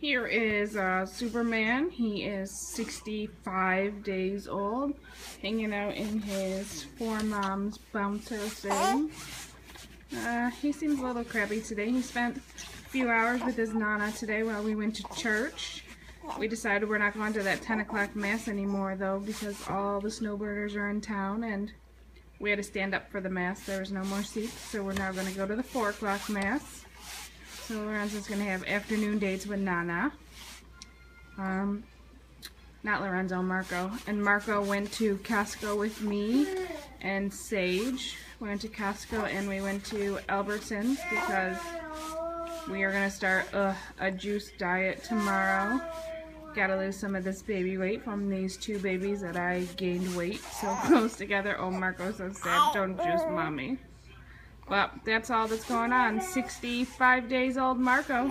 Here is uh, Superman. He is 65 days old, hanging out in his 4moms bouncer thing. Uh, he seems a little crabby today. He spent a few hours with his Nana today while we went to church. We decided we're not going to that 10 o'clock mass anymore though because all the snowbirders are in town and we had to stand up for the mass. There was no more seats, so we're now going to go to the 4 o'clock mass. So Lorenzo's going to have afternoon dates with Nana. Um, not Lorenzo, Marco. And Marco went to Costco with me and Sage. We went to Costco and we went to Albertsons because we are going to start a, a juice diet tomorrow. Gotta lose some of this baby weight from these two babies that I gained weight so close together. Oh, Marco's so sad. Don't juice mommy. But that's all that's going on. 65 days old Marco.